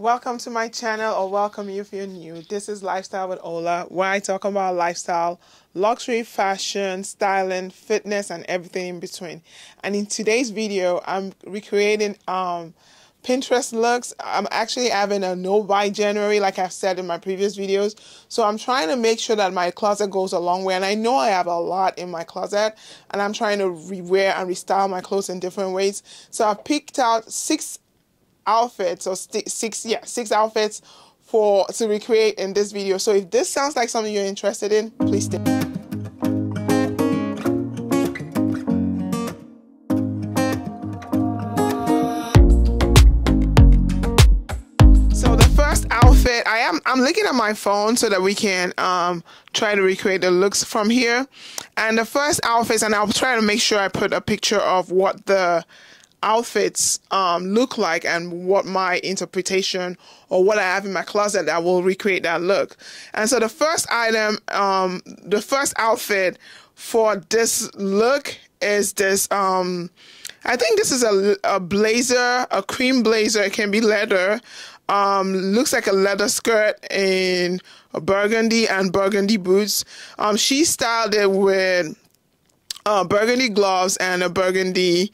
Welcome to my channel, or welcome you if you're new. This is Lifestyle with Ola, where I talk about lifestyle, luxury, fashion, styling, fitness, and everything in between. And in today's video, I'm recreating um, Pinterest looks. I'm actually having a no buy January, like I've said in my previous videos. So I'm trying to make sure that my closet goes a long way. And I know I have a lot in my closet, and I'm trying to rewear and restyle my clothes in different ways. So I picked out six outfits or six yeah six outfits for to recreate in this video. So if this sounds like something you're interested in please stay so the first outfit i am i'm looking at my phone so that we can um try to recreate the looks from here. And the first outfits and i'll try to make sure i put a picture of what the outfits um, look like and what my interpretation or what I have in my closet that will recreate that look. And so the first item, um, the first outfit for this look is this. Um, I think this is a, a blazer, a cream blazer. It can be leather. Um, looks like a leather skirt in a burgundy and burgundy boots. Um, she styled it with uh, burgundy gloves and a burgundy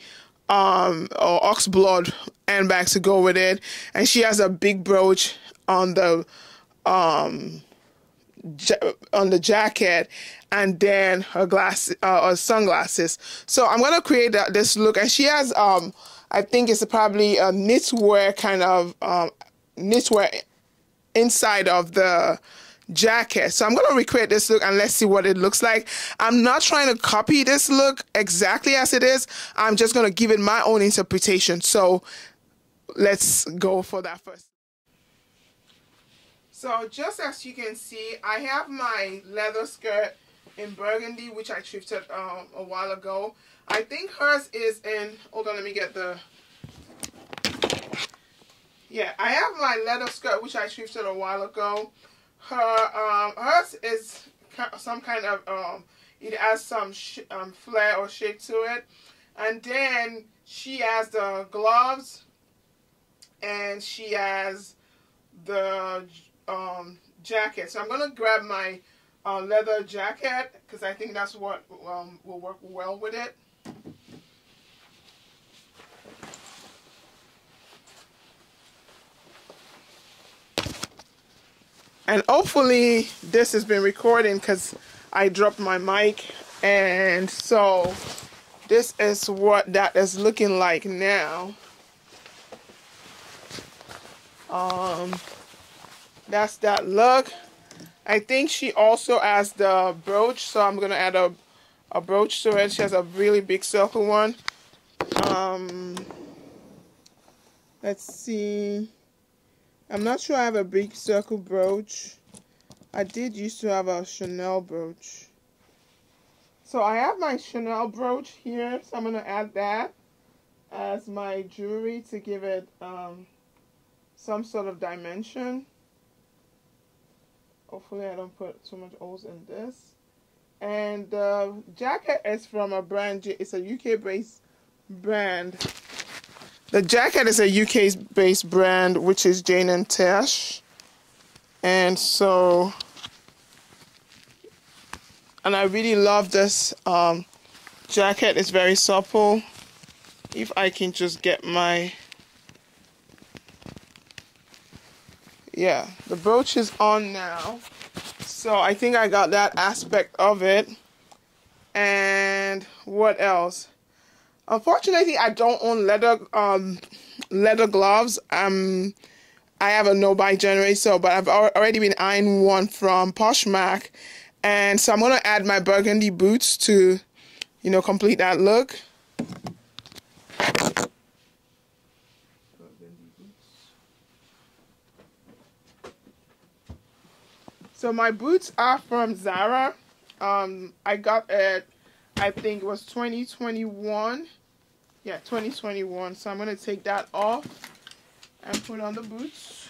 um or ox blood handbag to go with it. And she has a big brooch on the um on the jacket and then her glass uh, her sunglasses. So i'm gonna create that, this look. And she has um i think it's probably a knitwear kind of um knitwear inside of the jacket. So I'm going to recreate this look and let's see what it looks like. I'm not trying to copy this look exactly as it is. I'm just going to give it my own interpretation. So let's go for that first. So just as you can see, I have my leather skirt in burgundy, which I thrifted um, a while ago. I think hers is in, hold on, let me get the, yeah, I have my leather skirt, which I thrifted a while ago her um hers is some kind of um it has some um, flair or shape to it. And then she has the gloves and she has the um, jacket. So I'm gonna grab my uh, leather jacket because I think that's what um, will work well with it and hopefully this has been recording because I dropped my mic. And so this is what that is looking like now. Um that's that look. I think she also has the brooch so I'm gonna add a, a brooch to it. She has a really big circle one. Um let's see I'm not sure I have a big circle brooch. I did used to have a Chanel brooch. So I have my Chanel brooch here, so I'm going to add that as my jewelry to give it um, some sort of dimension. Hopefully I don't put too much holes in this. And the jacket is from a brand, it's a UK based brand the jacket is a UK based brand, which is Jane and Tash. And so, and I really love this um, jacket. It's very supple. If I can just get my, yeah, the brooch is on now. So I think I got that aspect of it. And what else? Unfortunately, I don't own leather um, leather gloves. Um, I have a no buy so but I've already been eyeing one from Poshmark, and so I'm gonna add my burgundy boots to, you know, complete that look. So my boots are from Zara. Um, I got it I think it was 2021. Yeah, 2021. So I'm going to take that off and put on the boots.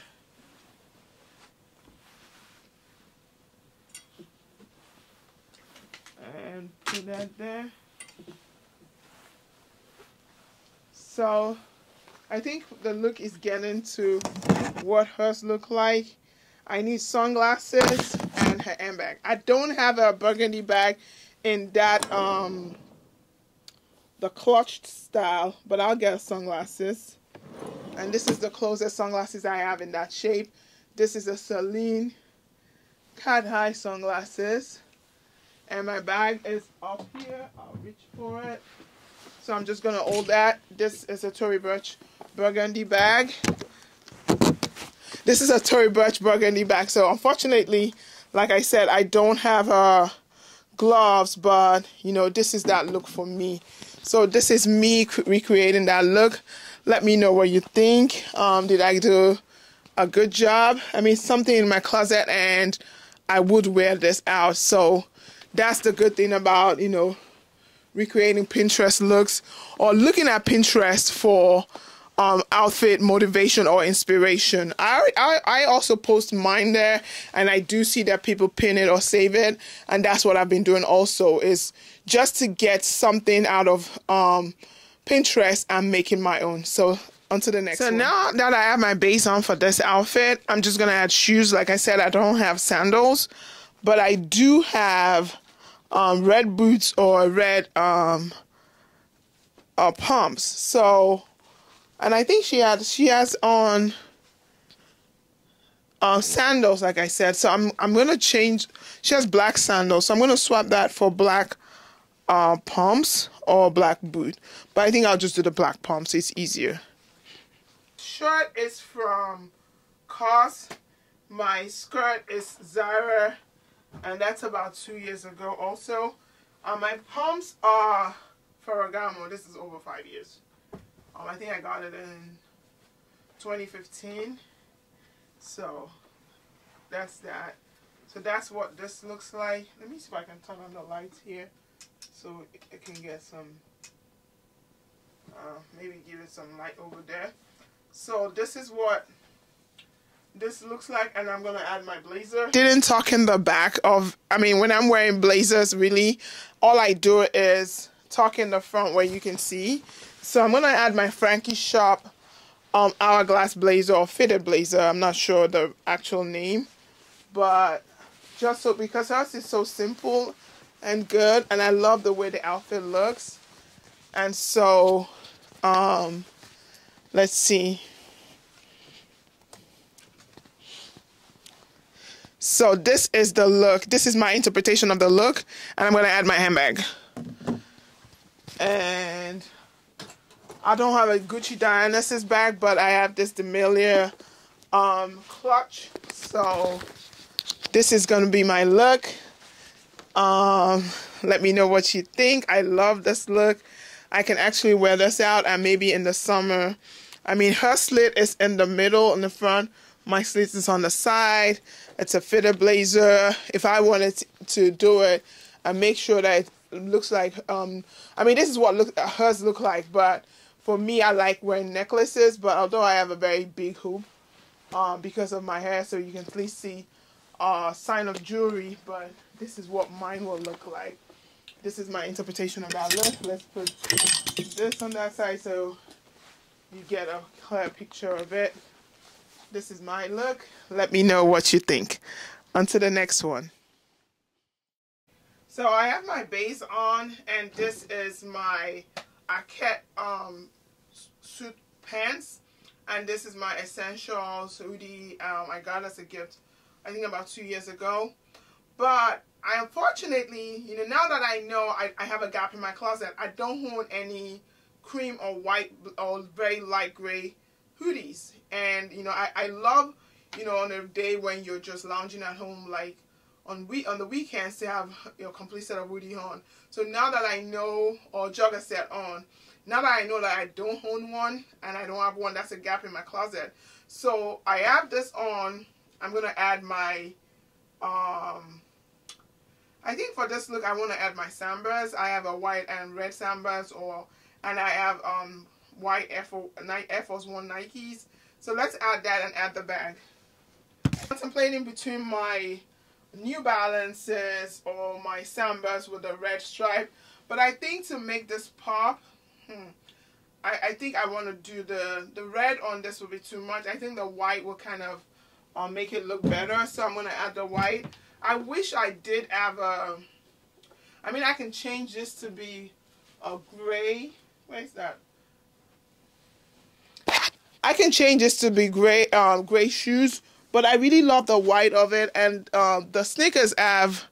And put that there. So I think the look is getting to what hers look like. I need sunglasses and her handbag. I don't have a burgundy bag in that um the clutched style, but I'll get sunglasses. And this is the closest sunglasses I have in that shape. This is a Celine cat eye sunglasses. And my bag is up here. I'll reach for it. So I'm just gonna hold that. This is a Tory Burch burgundy bag. This is a Tory Burch burgundy bag. So unfortunately, like I said, I don't have uh, gloves, but you know, this is that look for me. So this is me recreating that look. Let me know what you think. Um, did I do a good job? I mean, something in my closet and I would wear this out. So that's the good thing about, you know, recreating Pinterest looks or looking at Pinterest for um, outfit motivation or inspiration. I, I I also post mine there, and I do see that people pin it or save it, and that's what I've been doing. Also, is just to get something out of um, Pinterest and making my own. So onto the next so one. now that I have my base on for this outfit, I'm just gonna add shoes. Like I said, I don't have sandals, but I do have um, red boots or red um, uh, pumps. So and I think she has she has on uh, sandals, like I said. So I'm I'm gonna change. She has black sandals, so I'm gonna swap that for black uh, pumps or black boot. But I think I'll just do the black pumps. It's easier. Shirt is from COS. My skirt is Zara, and that's about two years ago. Also, uh, my pumps are Ferragamo. This is over five years. Um, I think I got it in 2015. So that's that. So that's what this looks like. Let me see if I can turn on the lights here so it, can get some, uh, maybe give it some light over there. So this is what this looks like and I'm gonna add my blazer. Didn't talk in the back of I mean when I'm wearing blazers really all I do is talk in the front where you can see so I'm gonna add my Frankie Shop um, hourglass blazer or fitted blazer. I'm not sure the actual name, but just so because ours is so simple and good, and I love the way the outfit looks. And so, um, let's see. So this is the look. This is my interpretation of the look, and I'm gonna add my handbag. And I don't have a Gucci Dionysus bag, but I have this D'Amelio um, clutch. So this is going to be my look. Um, let me know what you think. I love this look. I can actually wear this out and maybe in the summer. I mean, her slit is in the middle in the front. My slit is on the side. It's a fitted blazer. If I wanted to do it and make sure that it looks like, um, I mean, this is what look, hers look like, but for me, I like wearing necklaces, but although I have a very big hoop um, because of my hair, so you can at least see a uh, sign of jewelry, but this is what mine will look like. This is my interpretation of that look. Let's put this on that side so you get a clear picture of it. This is my look. Let me know what you think. On to the next one. So I have my base on, and this is my Arket um, pants and this is my essentials hoodie um, I got as a gift I think about two years ago. But I unfortunately you know now that I know I, I have a gap in my closet I don't own any cream or white or very light gray hoodies. And you know I, I love you know on a day when you're just lounging at home like on week on the weekends to have your complete set of hoodie on. So now that I know or jogger set on now that I know that I don't own one and I don't have one, that's a gap in my closet. So I have this on. I'm going to add my, um, I think for this look, I want to add my Sambas. I have a white and red Sambas or, and I have um, white Air Force, Air Force One Nikes. So let's add that and add the bag. Contemplating between my New Balances or my Sambas with the red stripe. But I think to make this pop, Hmm. I, I think I want to do the, the red on this will be too much. I think the white will kind of uh, make it look better. So I'm going to add the white. I wish I did have a, I mean I can change this to be a gray. Where's that? I can change this to be gray, um, gray shoes, but I really love the white of it. And um, the sneakers have,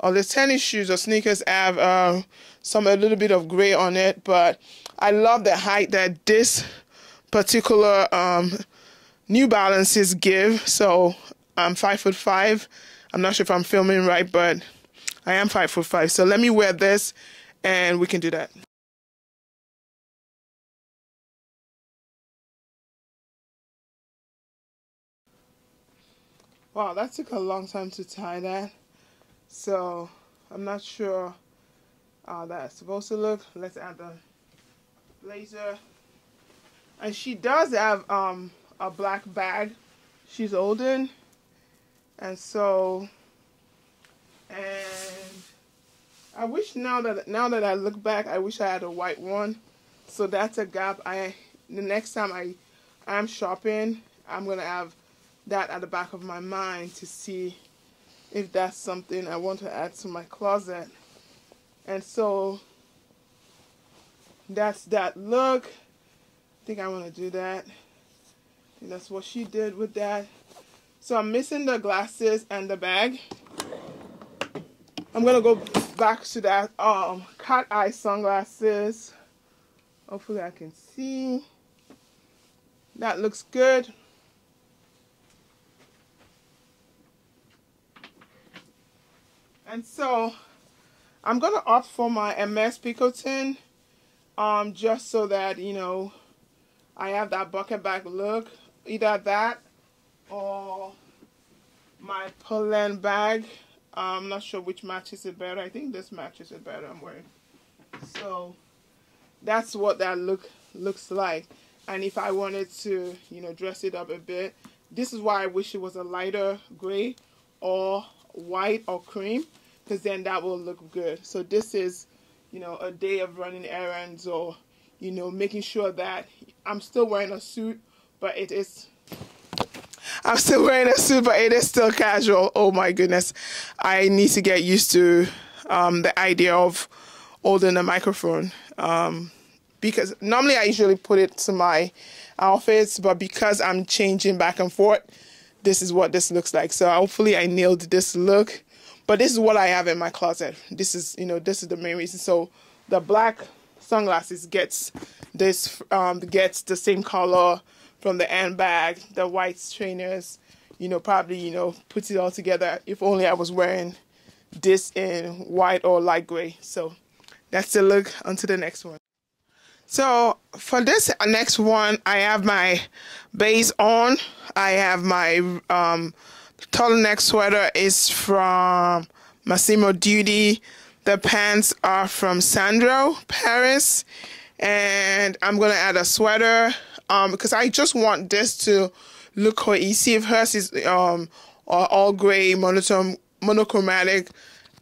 or the tennis shoes or sneakers have uh, some a little bit of gray on it. But I love the height that this particular um, New Balances give. So I'm five foot five. I'm not sure if I'm filming right, but I am five foot five. So let me wear this, and we can do that. Wow, that took a long time to tie that. So I'm not sure how that's supposed to look. Let's add the blazer. And she does have um, a black bag she's holding. And so, and I wish now that now that I look back, I wish I had a white one. So that's a gap. I the next time I I'm shopping, I'm gonna have that at the back of my mind to see if that's something I want to add to my closet. And so that's that look. I think I want to do that. And that's what she did with that. So I'm missing the glasses and the bag. I'm going to go back to that um, cat eye sunglasses. Hopefully I can see. That looks good. And so I'm going to opt for my Hermès Picotin um, just so that, you know, I have that bucket bag look. Either that or my Polene bag. I'm not sure which matches it better. I think this matches it better I'm wearing. So that's what that look looks like. And if I wanted to, you know, dress it up a bit, this is why I wish it was a lighter gray or white or cream because then that will look good. So this is, you know, a day of running errands or, you know, making sure that I'm still wearing a suit, but it is. I'm still wearing a suit, but it is still casual. Oh my goodness. I need to get used to um, the idea of holding a microphone. Um, because normally I usually put it to my outfits, but because I'm changing back and forth, this is what this looks like. So hopefully I nailed this look. But this is what I have in my closet. This is, you know, this is the main reason. So the black sunglasses gets this, um, gets the same color from the handbag, the white trainers, you know, probably, you know, puts it all together. If only I was wearing this in white or light gray. So that's the look. Onto the next one. So for this next one, I have my base on. I have my um, turtleneck sweater is from Massimo Dutti. The pants are from Sandro Paris. And I'm going to add a sweater um, because I just want this to look cohesive. Hers is um, all gray, monotone, monochromatic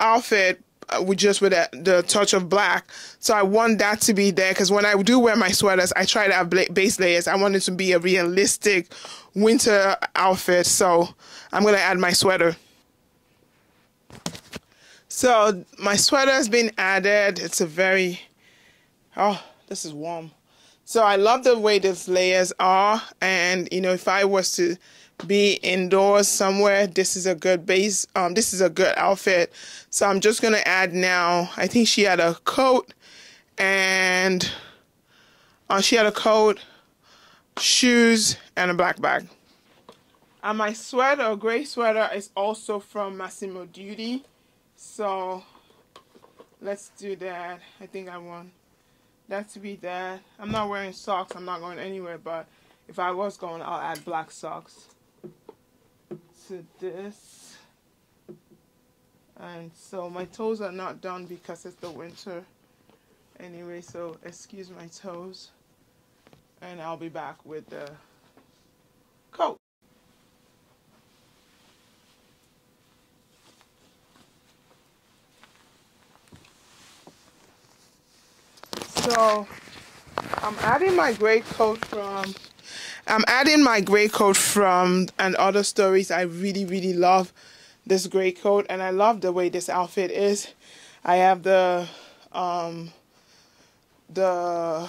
outfit Uh, with just with a, the touch of black. So I want that to be there because when I do wear my sweaters, I try to have base layers. I want it to be a realistic winter outfit. So I'm going to add my sweater. So my sweater has been added. It's a very, oh, this is warm. So I love the way these layers are. And, you know, if I was to be indoors somewhere, this is a good base. Um, this is a good outfit. So I'm just going to add now, I think she had a coat and uh, she had a coat, shoes, and a black bag. And my sweater, a gray sweater, is also from Massimo Dutti. So let's do that. I think I want that to be that. I'm not wearing socks. I'm not going anywhere. But if I was going, I'll add black socks to this. And so my toes are not done because it's the winter anyway. So excuse my toes. And I'll be back with the coat. So I'm adding my gray coat from I'm adding my gray coat from and other stories. I really really love this gray coat and I love the way this outfit is. I have the um the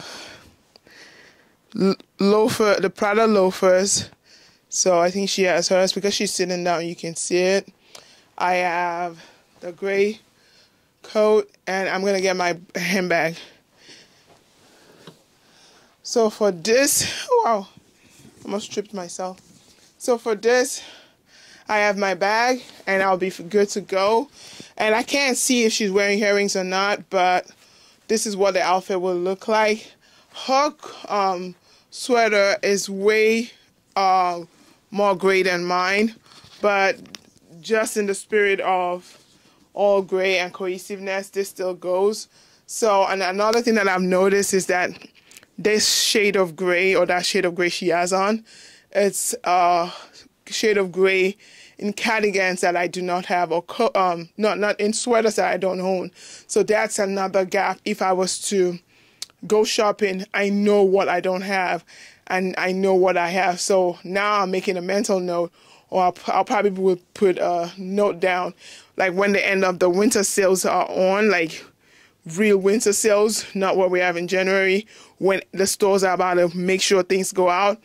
loafer the Prada loafers. So I think she has hers because she's sitting down you can see it. I have the gray coat and I'm gonna get my handbag. So for this, wow, almost tripped myself. So for this, I have my bag and I'll be good to go. And I can't see if she's wearing earrings or not, but this is what the outfit will look like. Her um, sweater is way uh, more gray than mine, but just in the spirit of all gray and cohesiveness, this still goes. So, and another thing that I've noticed is that this shade of gray or that shade of gray she has on, it's a shade of gray in cardigans that I do not have or um not not in sweaters that I don't own. So that's another gap. If I was to go shopping, I know what I don't have and I know what I have. So now I'm making a mental note or I'll, I'll probably put a note down like when the end of the winter sales are on, like real winter sales, not what we have in January, when the stores are about to make sure things go out.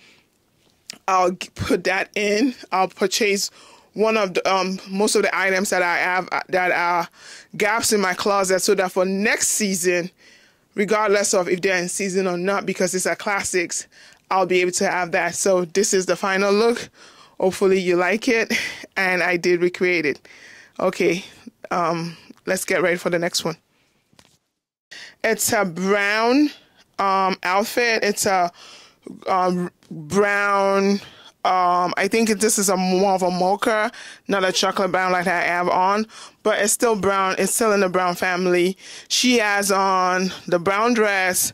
I'll put that in. I'll purchase one of the um, most of the items that I have uh, that are gaps in my closet so that for next season, regardless of if they're in season or not, because it's a classics, I'll be able to have that. So this is the final look. Hopefully you like it, and I did recreate it. Okay, um, let's get ready for the next one. It's a brown um, outfit. It's a um, brown. Um, I think this is a more of a mocha, not a chocolate brown like I have on, but it's still brown. It's still in the brown family. She has on the brown dress,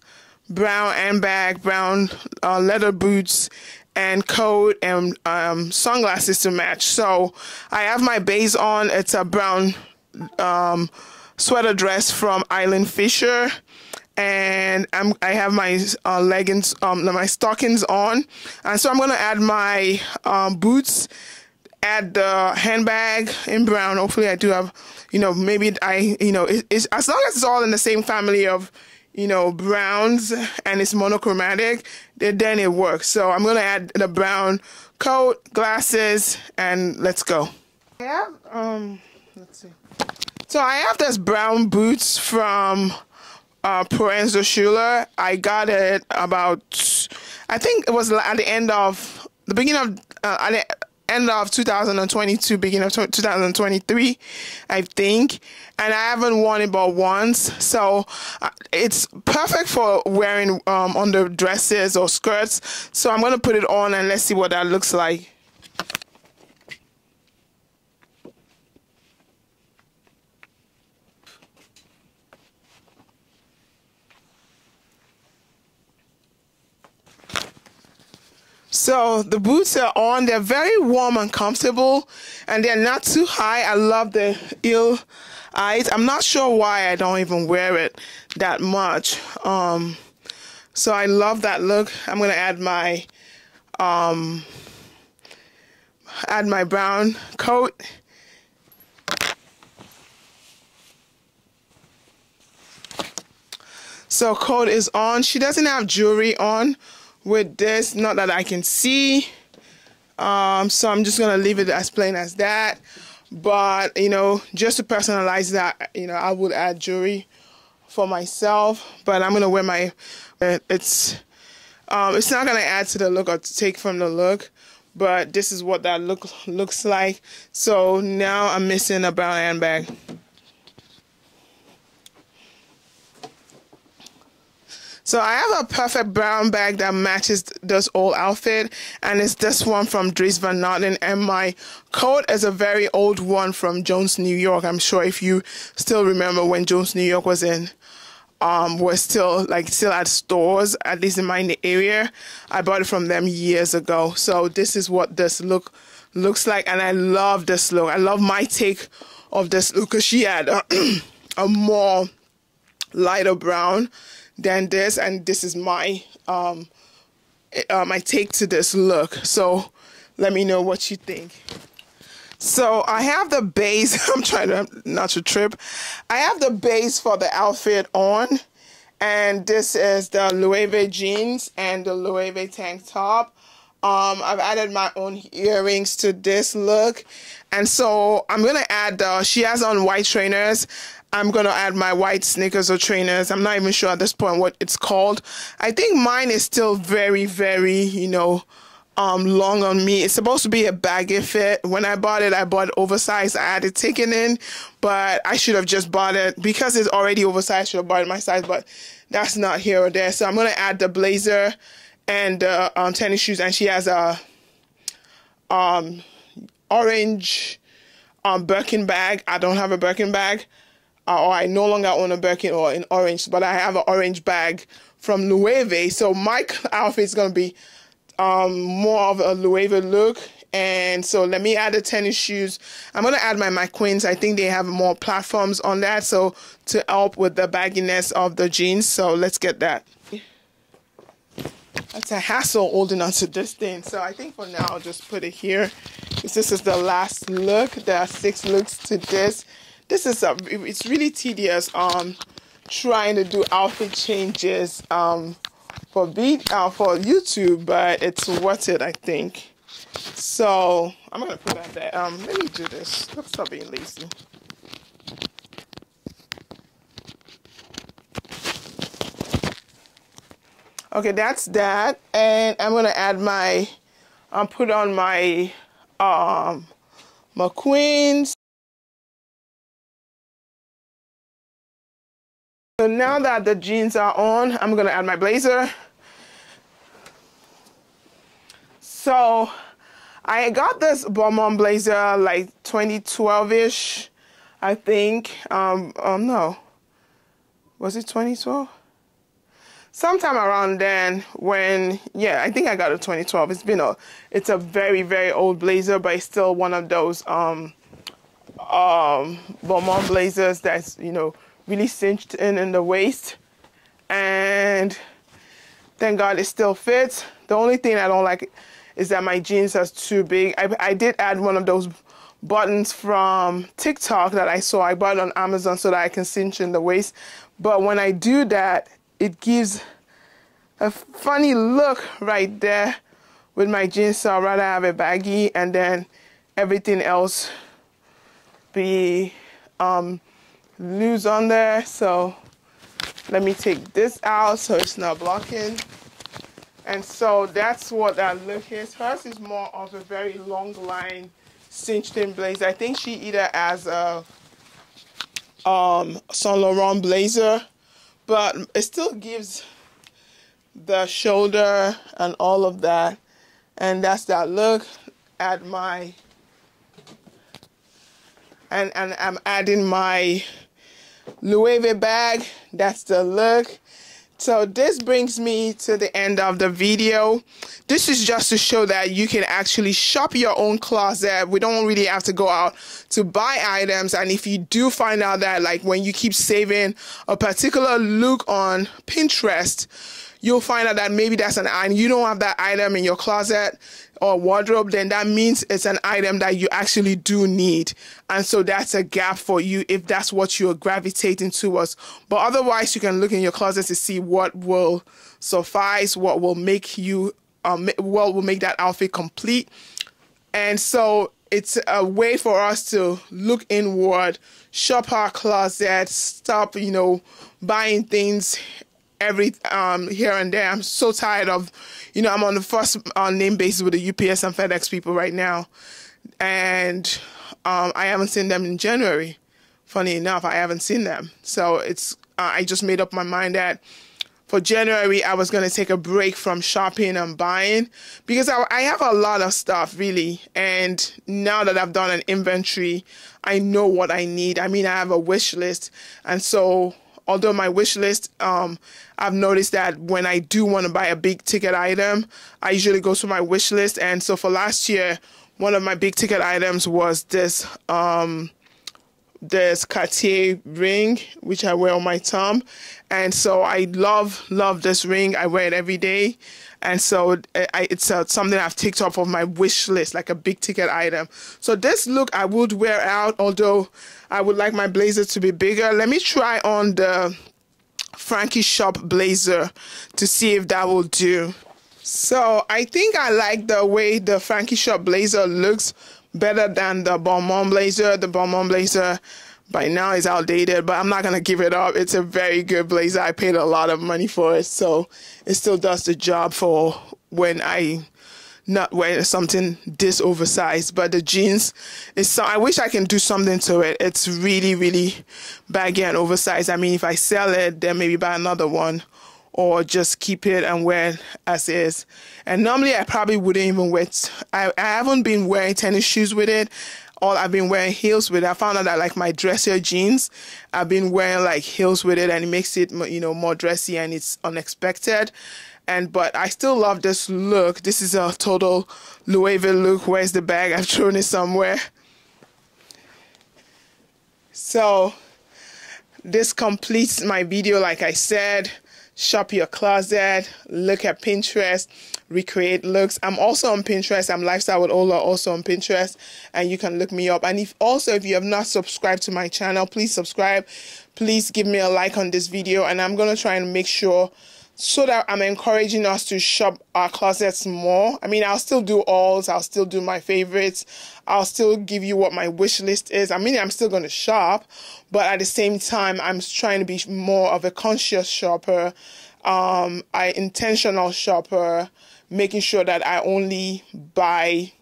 brown handbag, brown uh, leather boots, and coat and um, sunglasses to match. So I have my base on. It's a brown um, sweater dress from Eileen Fisher. And I'm, I have my uh, leggings, um, my stockings on. And so I'm going to add my um, boots, add the handbag in brown. Hopefully I do have, you know, maybe I, you know, it, it's, as long as it's all in the same family of, you know, browns and it's monochromatic, then it works. So I'm going to add the brown coat, glasses, and let's go. Yeah, um, let's see. So I have this brown boots from uh, Schuler. I got it about, I think it was at the end of, the beginning of, uh, at the end of 2022, beginning of 2023, I think. And I haven't worn it but once. So uh, it's perfect for wearing um, under dresses or skirts. So I'm going to put it on and let's see what that looks like. So the boots are on. They're very warm and comfortable, and they're not too high. I love the heel height. I'm not sure why I don't even wear it that much. Um, so I love that look. I'm gonna add my um, add my brown coat. So coat is on. She doesn't have jewelry on with this not that I can see. Um, so I'm just gonna leave it as plain as that. But you know just to personalize that you know I would add jewelry for myself but I'm gonna wear my it's um, it's not gonna add to the look or take from the look but this is what that look looks like. So now I'm missing a brown handbag So I have a perfect brown bag that matches this old outfit, and it's this one from Dries Van Noten. And my coat is a very old one from Jones, New York. I'm sure if you still remember when Jones, New York was in um, was still like still at stores, at least in my area. I bought it from them years ago. So this is what this look looks like, and I love this look. I love my take of this look because she had a, a more lighter brown than this, and this is my um, uh, my take to this look. So let me know what you think. So I have the base. I'm trying to not to trip. I have the base for the outfit on, and this is the Loewe jeans and the Loewe tank top. Um, I've added my own earrings to this look, and so I'm gonna add the. She has on white trainers. I'm gonna add my white sneakers or trainers. I'm not even sure at this point what it's called. I think mine is still very, very, you know, um, long on me. It's supposed to be a baggy fit. When I bought it, I bought oversized. I had it taken in, but I should have just bought it because it's already oversized. I should have bought it my size, but that's not here or there. So I'm gonna add the blazer and the um, tennis shoes, and she has a um, orange um, Birkin bag. I don't have a Birkin bag, uh, or I no longer own a Birkin or in orange, but I have an orange bag from Loewe. So my outfit is gonna be um, more of a Loewe look. And so let me add the tennis shoes. I'm gonna add my McQueens. I think they have more platforms on that, so to help with the bagginess of the jeans. So let's get that. That's a hassle holding onto this thing. So I think for now I'll just put it here. This is the last look. There are six looks to this. This is a, it's really tedious um trying to do outfit changes um for beat uh, for YouTube, but it's worth it, I think. So I'm gonna put that there. Um, let me do this. Let's stop being lazy. Okay, that's that, and I'm gonna add my, um, put on my, um, McQueens. So now that the jeans are on, I'm gonna add my blazer. So I got this Balmain blazer like 2012-ish, I think. Um, um, no, was it 2012? Sometime around then, when yeah, I think I got a 2012. It's been a, it's a very very old blazer, but it's still one of those um, um, Balmain blazers that's you know really cinched in in the waist, and thank God it still fits. The only thing I don't like is that my jeans are too big. I, I did add one of those buttons from TikTok that I saw. I bought on Amazon so that I can cinch in the waist. But when I do that, it gives a funny look right there with my jeans. So I'd rather have it baggy and then everything else be um, loose on there. So let me take this out so it's not blocking. And so that's what that look is. Hers is more of a very long line cinched in blazer. I think she either has a um, Saint Laurent blazer, but it still gives the shoulder and all of that. And that's that look at my, and, and I'm adding my Loewe bag. That's the look. So this brings me to the end of the video. This is just to show that you can actually shop your own closet. We don't really have to go out to buy items. And if you do find out that like when you keep saving a particular look on Pinterest, you'll find out that maybe that's an item you don't have that item in your closet or wardrobe then that means it's an item that you actually do need and so that's a gap for you if that's what you're gravitating towards but otherwise you can look in your closet to see what will suffice what will make you um, what will make that outfit complete and so it's a way for us to look inward shop our closet stop you know buying things every um, here and there. I'm so tired of, you know, I'm on the first uh, name basis with the UPS and FedEx people right now, and um, I haven't seen them in January. Funny enough, I haven't seen them. So it's uh, I just made up my mind that for January I was gonna take a break from shopping and buying because I, I have a lot of stuff really, and now that I've done an inventory, I know what I need. I mean, I have a wish list, and so although my wish list, um, I've noticed that when I do want to buy a big ticket item, I usually go to my wish list. And so for last year, one of my big ticket items was this um, this Cartier ring, which I wear on my thumb. And so I love, love this ring. I wear it every day. And so I, it's uh, something I've ticked off of my wish list, like a big ticket item. So this look I would wear out, although I would like my blazer to be bigger. Let me try on the Frankie Shop blazer to see if that will do. So I think I like the way the Frankie Shop blazer looks better than the Balmain blazer. The Balmain blazer by now is outdated, but I'm not gonna give it up. It's a very good blazer. I paid a lot of money for it, so it still does the job for when I not wear something this oversized. But the jeans is so I wish I can do something to it. It's really, really baggy and oversized. I mean if I sell it, then maybe buy another one or just keep it and wear it as is. And normally I probably wouldn't even wear. I, I haven't been wearing tennis shoes with it. All I've been wearing heels with it. I found out that like my dressier jeans, I've been wearing like heels with it and it makes it, you know, more dressy and it's unexpected. And, but I still love this look. This is a total Louis Vuitton look. Where's the bag? I've thrown it somewhere. So this completes my video like I said shop your closet, look at Pinterest, recreate looks. I'm also on Pinterest. I'm Lifestyle with Ola, also on Pinterest, and you can look me up. And if also if you have not subscribed to my channel, please subscribe. Please give me a like on this video, and I'm gonna try and make sure so that I'm encouraging us to shop our closets more. I mean, I'll still do alls, I'll still do my favorites, I'll still give you what my wish list is. I mean, I'm still going to shop, but at the same time, I'm trying to be more of a conscious shopper, um, I intentional shopper, making sure that I only buy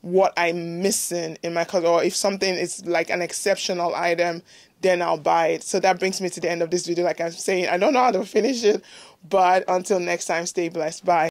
what I'm missing in my closet, or if something is like an exceptional item, then I'll buy it. So that brings me to the end of this video. Like I'm saying, I don't know how to finish it, but until next time, stay blessed. Bye.